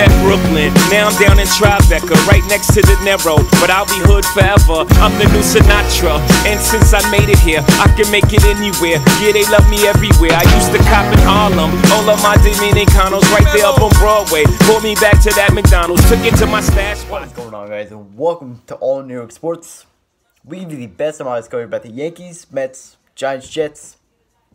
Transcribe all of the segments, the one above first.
at Brooklyn. Now I'm down in Tribeca, right next to De Niro. But I'll be hood forever. I'm the new Sinatra. And since I made it here, I can make it anywhere. Yeah, they love me everywhere. I used to cop in Harlem. All of my Dominicanos right there up on Broadway. Pulled me back to that McDonald's. Took it to my stash spot. What's going on, guys, and welcome to All New York Sports. We give you the best amount of discovery about the Yankees, Mets, Giants, Jets,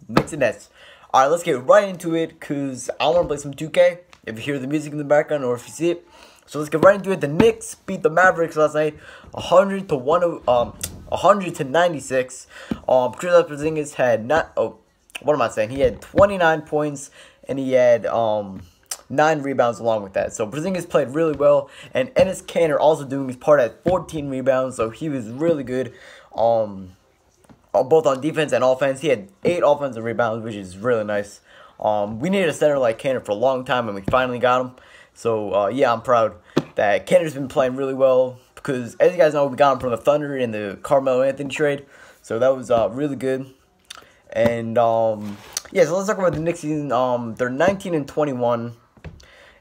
Knicks, and Nets. Alright, let's get right into it, because I want to play some 2K, if you hear the music in the background or if you see it. So let's get right into it. The Knicks beat the Mavericks last night, 100 to 1, um, 100 to 96. Um, Kristaps Porzingis had not, oh, what am I saying? He had 29 points, and he had, um, nine rebounds along with that. So Porzingis played really well, and Enes Kanter also doing his part at 14 rebounds. So he was really good. Um, both on defense and offense. He had eight offensive rebounds, which is really nice. Um, we needed a center like Kanter for a long time, and we finally got him. So uh, yeah, I'm proud that Kanter's been playing really well because, as you guys know, we got him from the Thunder in the Carmelo Anthony trade. So that was uh, really good. And um, yeah, so let's talk about the Knicks season. Um, they're 19 and 21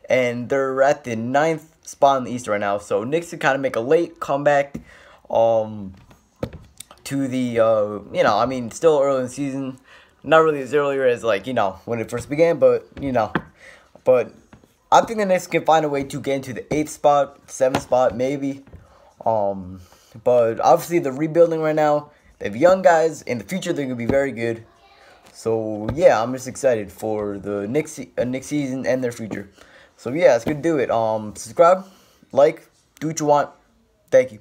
and they're at the ninth spot in the East right now. So Knicks could kind of make a late comeback um, to the, uh, you know, I mean, still early in the season. Not really as earlier as, like, you know, when it first began, but, you know. But I think the Knicks can find a way to get into the eighth spot, seventh spot, maybe. Um, but obviously, they're rebuilding right now. They have young guys. In the future, they're going to be very good. So, yeah, I'm just excited for the Knicks, uh, Knicks season and their future. So yeah, it's good to do it. Um, subscribe, like, do what you want. Thank you.